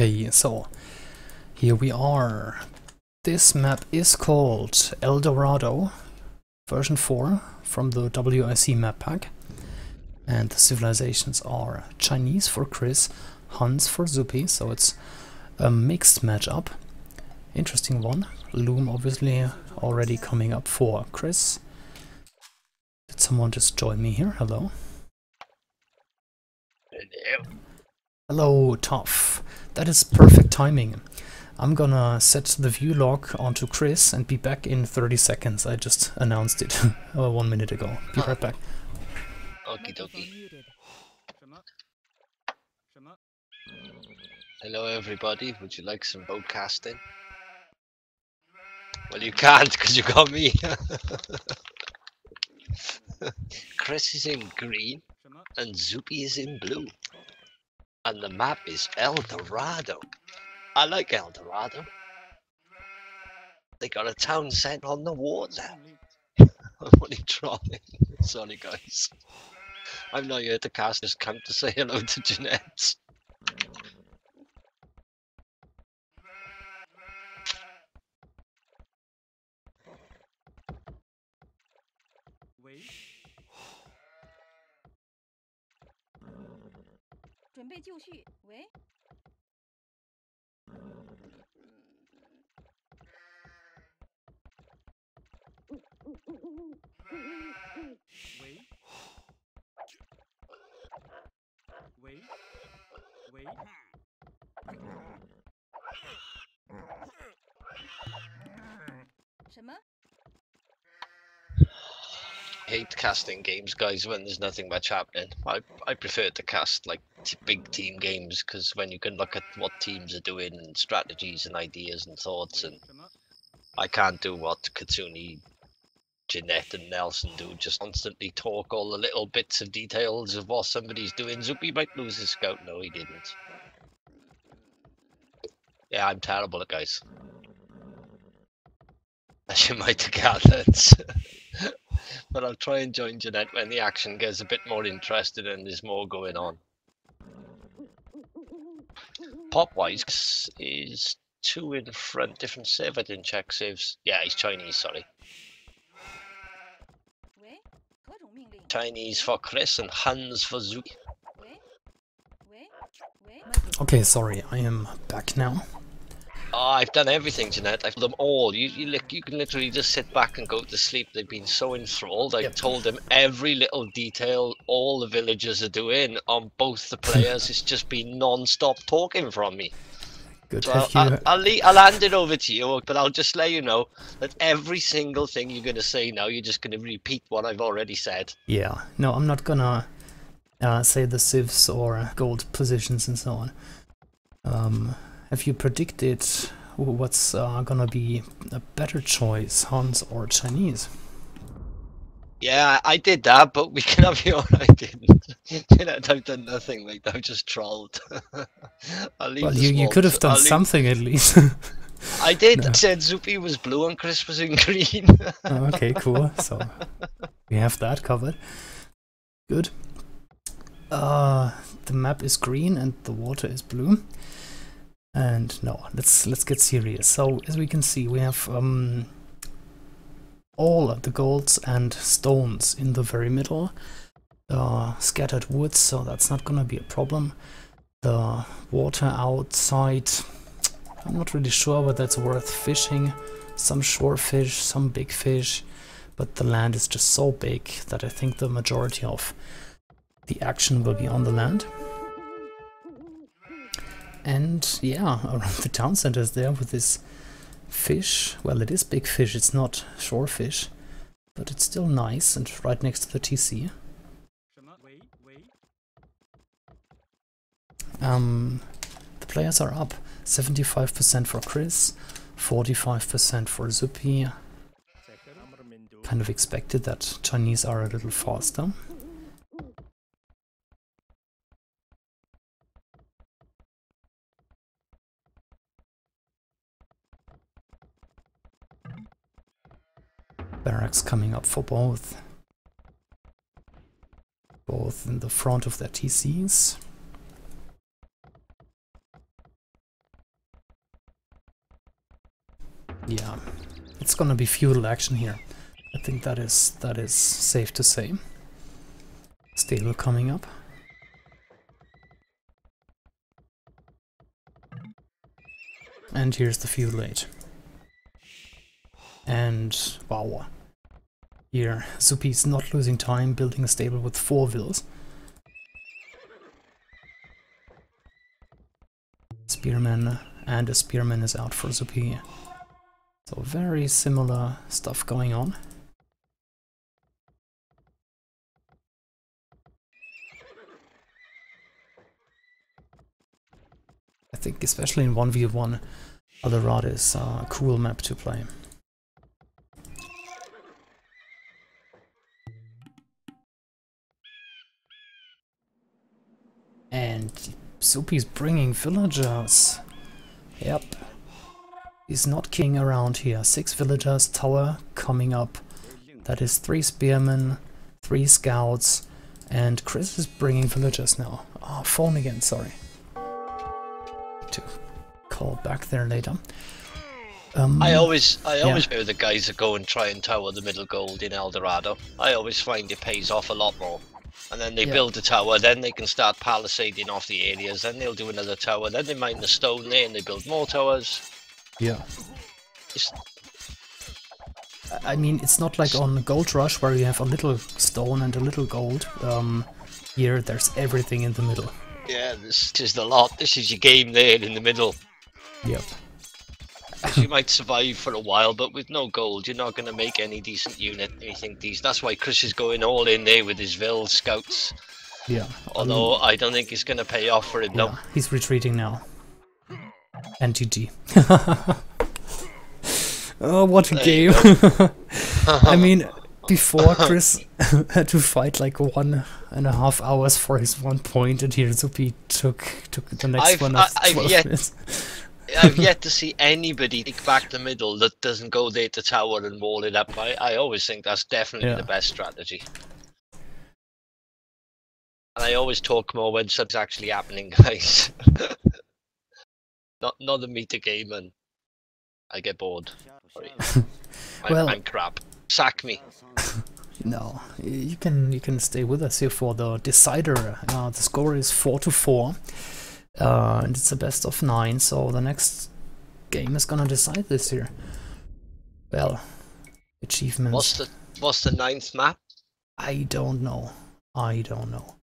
Okay, so here we are. This map is called El Dorado, version 4 from the WIC map pack. And the civilizations are Chinese for Chris, Huns for Zuppi, so it's a mixed matchup. Interesting one. Loom obviously already coming up for Chris. Did someone just join me here? Hello. Hello, Hello Taff. That is perfect timing. I'm gonna set the view log onto Chris and be back in 30 seconds. I just announced it uh, one minute ago. Be right back. Okie dokie. Hello everybody, would you like some broadcasting? Well you can't because you got me. Chris is in green and Zuppi is in blue. And the map is El Dorado. I like El Dorado. They got a town set on the water. I'm only trolling. Sorry guys. I'm not here to cast this come to say hello to Genette. Hate casting games, guys, when there's nothing much happening. I I prefer to cast like big team games because when you can look at what teams are doing and strategies and ideas and thoughts, and I can't do what Katsuni, Genette, and Nelson do. Just constantly talk all the little bits of details of what somebody's doing. Zuppi might lose his scout. No, he didn't. Yeah, I'm terrible at guys. As you might have gathered. but I'll try and join Genette when the action gets a bit more interested and there's more going on. Popwise is two in front, different save. I didn't check saves. Yeah, he's Chinese, sorry. Chinese for Chris and Huns for Zuppi. Okay, sorry, I am back now. Oh, I've done everything, Genette. I've them all. You, you, you can literally just sit back and go to sleep. They've been so enthralled. I've yep. told them every little detail all the villagers are doing on both the players. it's just been non-stop talking from me. Good. So I'll, I'll, I'll, I'll, hand it over to you, but I'll just let you know that every single thing you're going to say now, you're just going to repeat what I've already said. Yeah. No, I'm not going to uh, say the civs or gold positions and so on. Um, have you predicted what's uh, gonna be a better choice, Huns or Chinese? Yeah, I did that, but we can have your I didn't. you know, I've done nothing, mate. I've just trolled. well, you, you could have done I'll something leave... at least. I did. No. said Zuppi was blue and Chris was in green. oh, okay, cool. So we have that covered. Good. Uh, the map is green and the water is blue. And no, let's let's get serious. So as we can see, we have um, all of the golds and stones in the very middle. Uh, scattered woods, so that's not gonna be a problem. The water outside, I'm not really sure whether that's worth fishing. Some shore fish, some big fish, but the land is just so big that I think the majority of the action will be on the land. And yeah, around the town center is there with this fish. Well, it is big fish, it's not shore fish, but it's still nice and right next to the TC. Um, the players are up. 75% for Chris, 45% for Zuppi. Kind of expected that Chinese are a little faster. barracks coming up for both. Both in the front of their TCs. Yeah, it's gonna be feudal action here. I think that is that is safe to say. Stable coming up. And here's the feudal age. And wow. Here, Zuppi's not losing time building a stable with four vills. Spearman and a spearman is out for Zuppi. So very similar stuff going on. I think especially in 1v1, El Dorado is a cool map to play. And Zuppi's bringing villagers. Yep. He's not king around here. Six villagers, tower coming up. That is three spearmen, three scouts, and Chris is bringing villagers now. Oh, phone again, sorry. To call back there later. Um, I always, I always hear the guys that go and try and tower the middle gold in El Dorado. I always find it pays off a lot more. And then they Yeah. build a tower, then they can start palisading off the areas, then they'll do another tower, then they mine the stone there and they build more towers. Yeah. It's, I mean, it's not like on Gold Rush where you have a little stone and a little gold. Um, here, there's everything in the middle. yeah, this is the lot. This is your game there in the middle. Yep. You might survive for a while, but with no gold, you're not going to make any decent unit. Think these? That's why Chris is going all in there with his Vil scouts. Yeah. Although I don't think it's going to pay off for him. Yeah, No, he's retreating now. And GG. oh, what a There game! I mean, before uh-huh. Chris had to fight like one and a half hours for his one point, and here Zuppi took took the next I've- one I- I've yet-. I've yet to see anybody take back the middle that doesn't go there to tower and wall it up. I, I always think that's definitely Yeah. the best strategy. And I always talk more when something's actually happening, guys. not not the meter game and I get bored. Well- I'm crap. Sack me. No, you can you can stay with us here for the decider. Uh, the score is four to four, uh, and it's a best of nine. So the next game is gonna decide this here. Well, achievements. What's the what's the ninth map? I don't know. I don't know.